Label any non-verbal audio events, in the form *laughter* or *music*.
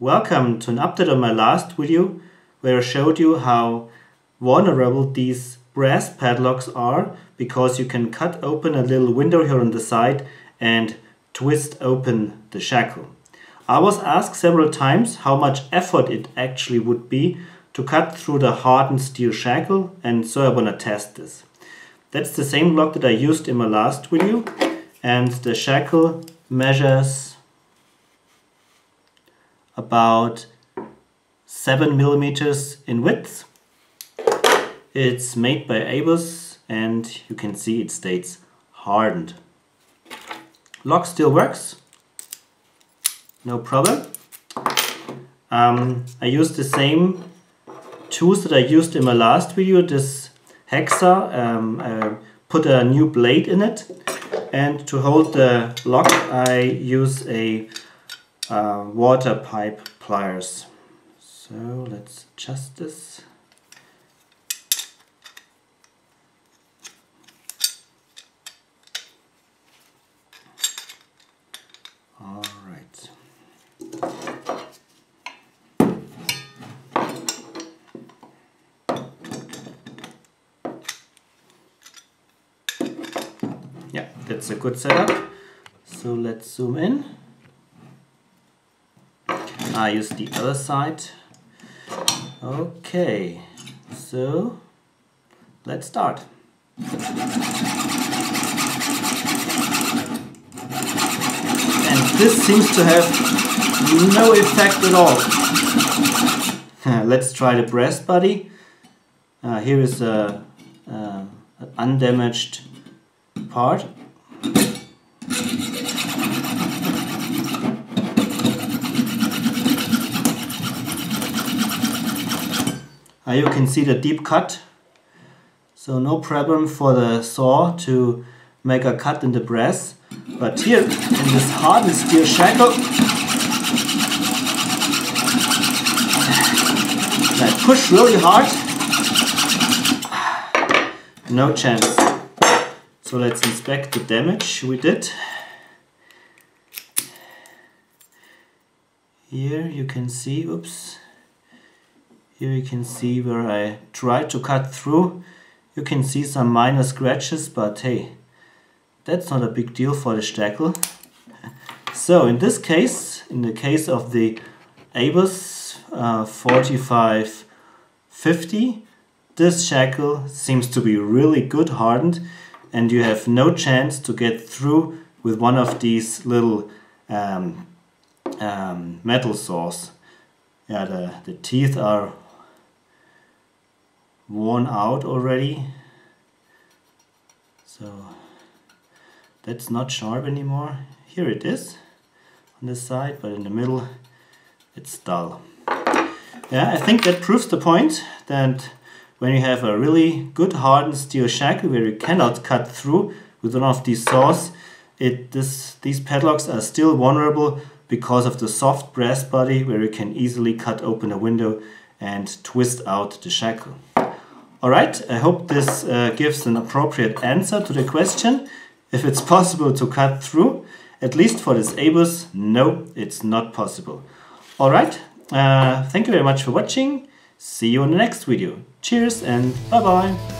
Welcome to an update on my last video where I showed you how vulnerable these brass padlocks are because you can cut open a little window here on the side and twist open the shackle. I was asked several times how much effort it actually would be to cut through the hardened steel shackle and so I want to test this. That's the same block that I used in my last video and the shackle measures about 7 millimeters in width. It's made by ABUS and you can see it states hardened. Lock still works, no problem. Um, I use the same tools that I used in my last video, this hacksaw, um, I put a new blade in it and to hold the lock I use a uh, water pipe pliers. So let's adjust this. All right. Yeah, that's a good setup. So let's zoom in. I use the other side. Okay, so let's start. And this seems to have no effect at all. *laughs* let's try the brass body. Uh, here is a, an undamaged part Uh, you can see the deep cut. So no problem for the saw to make a cut in the brass. But here, in this hardened steel shackle, I push really hard. No chance. So let's inspect the damage we did. Here you can see, oops, here you can see where I tried to cut through. You can see some minor scratches, but hey, that's not a big deal for the shackle. *laughs* So in this case, in the case of the ABUS uh, 4550, this shackle seems to be really good hardened and you have no chance to get through with one of these little um, um, metal saws. Yeah, the, the teeth are worn out already. So that's not sharp anymore. Here it is on this side but in the middle it's dull. Yeah I think that proves the point that when you have a really good hardened steel shackle where you cannot cut through with one of these saws it this these padlocks are still vulnerable because of the soft brass body where you can easily cut open a window and twist out the shackle. Alright, I hope this uh, gives an appropriate answer to the question. If it's possible to cut through, at least for this ABUS, no, it's not possible. Alright, uh, thank you very much for watching. See you in the next video. Cheers and bye bye.